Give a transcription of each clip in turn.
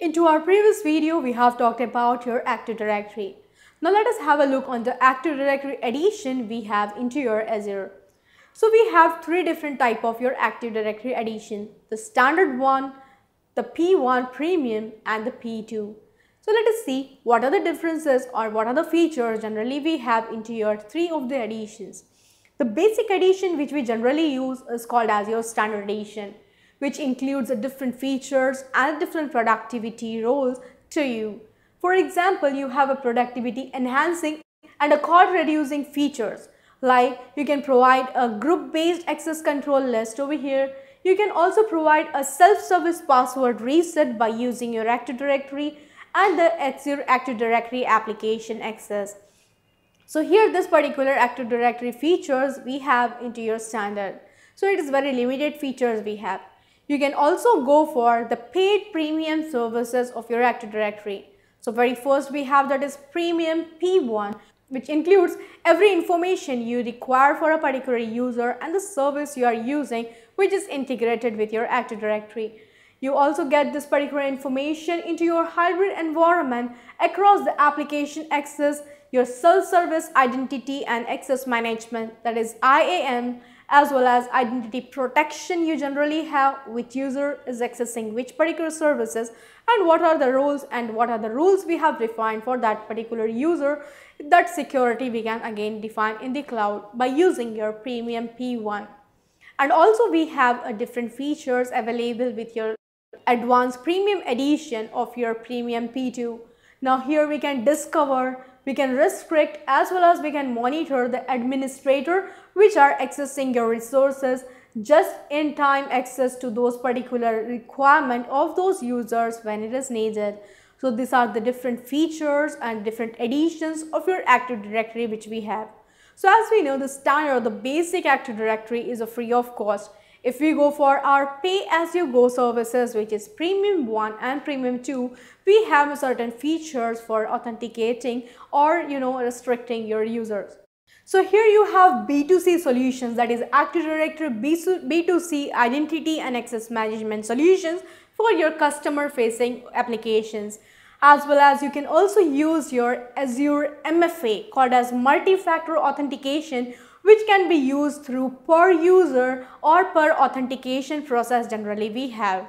Into our previous video, we have talked about your Active Directory. Now let us have a look on the Active Directory addition we have into your Azure. So we have three different type of your Active Directory addition. The standard one, the P1 Premium and the P2. So let us see what are the differences or what are the features generally we have into your three of the additions. The basic addition which we generally use is called as your standard addition which includes different features and different productivity roles to you. For example, you have a productivity enhancing and a code reducing features like you can provide a group based access control list over here. You can also provide a self-service password reset by using your Active Directory and the Azure Active Directory application access. So here this particular Active Directory features we have into your standard. So it is very limited features we have. You can also go for the paid premium services of your Active Directory. So very first we have that is premium P1 which includes every information you require for a particular user and the service you are using which is integrated with your Active Directory. You also get this particular information into your hybrid environment across the application access, your self-service identity and access management that is IAM as well as identity protection you generally have which user is accessing which particular services and what are the roles and what are the rules we have defined for that particular user. That security we can again define in the cloud by using your premium P1 and also we have a different features available with your advanced premium edition of your premium P2 now here we can discover we can restrict as well as we can monitor the administrator which are accessing your resources just in time access to those particular requirement of those users when it is needed. So these are the different features and different additions of your Active Directory which we have. So as we know the standard or the basic Active Directory is a free of cost. If we go for our pay as you go services which is premium 1 and premium 2, we have certain features for authenticating or you know restricting your users. So here you have B2C solutions that is Active Directory B2C identity and access management solutions for your customer facing applications as well as you can also use your Azure MFA called as multi-factor authentication which can be used through per user or per authentication process generally we have.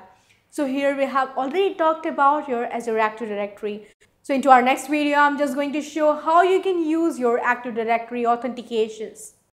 So here we have already talked about your Azure Active Directory. So into our next video, I'm just going to show how you can use your Active Directory authentications.